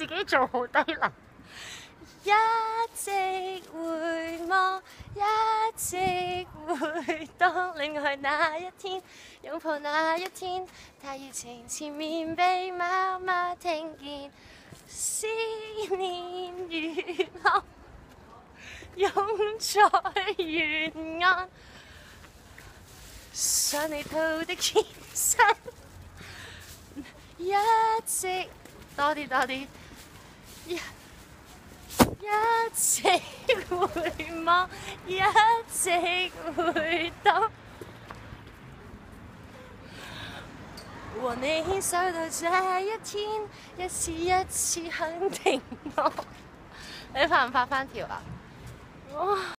自己做好低能。一直回望，一直回到另外那一天，拥抱那一天，太热情，前面被妈妈听见，思念如浪涌在远岸，想你痛的全身，一直多啲多啲。一直回望，一直回头。和你牵手到这一天，一次一次肯定我。你发唔发翻条啊？